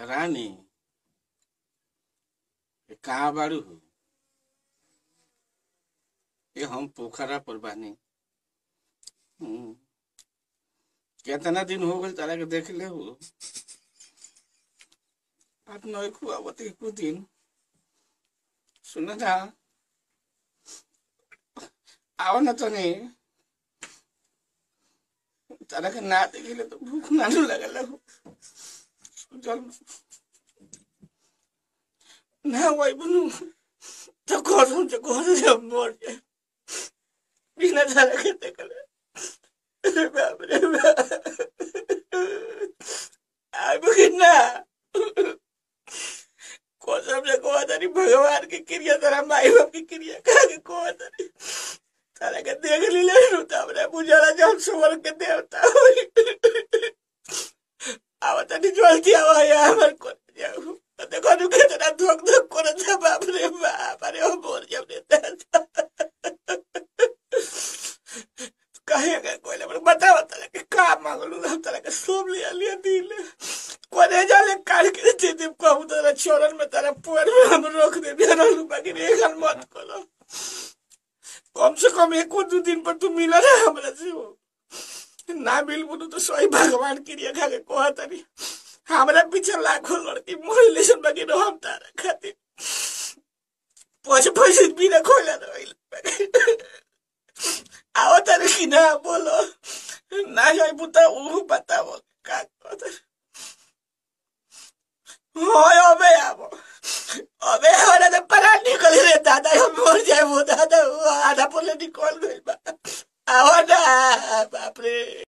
रानी ये कहाँ बाड़ू हो ये हम पोखरा पर बानी हम्म। कितना दिन हो गए तारा के देख ले हो आप नई खुआ बते कुछ दिन सुन था आओ ना तो नहीं तारा के ना देखिले तो भूख ना लगल हो Mi wife no te acuerdo de cosas de amor. Vine a la gente que le. Me abre. Ay, porque nada. Cosas de cosas y para ver que quería ser amado que quería que cosas. Sale que tiene que le le le le le le le le le le le के देवता होई आवा तनी जल्दी आवा या हमर को जाऊ देखो नु कितना धोक धोक करे था, बाप रे बाप, अरे ओ बोल जब देता कहेगा कोई ले बता बता के का के के दे कहू तारा चोरन में तारा पुअर में हम रोक दे बिना लू बाकी रे गल मत करो। कम से कम एक दो दिन पर तू मिला ना हमरा से ना मिल बोलू तो सही भगवान के तनी हमरा पीछे लाखों लड़की मोहिलेशन लगी रहो हम तारा खातिर पछ पछ भी ना खोला रहिल आओ तारे कि ना बोलो ना जाई पुता पता वो का कर होय अबे आबो अबे होरे तो परा निकल रे दादा हम मोर जाए वो दादा वो आधा पोले निकल गइल बा आओ ना बाप रे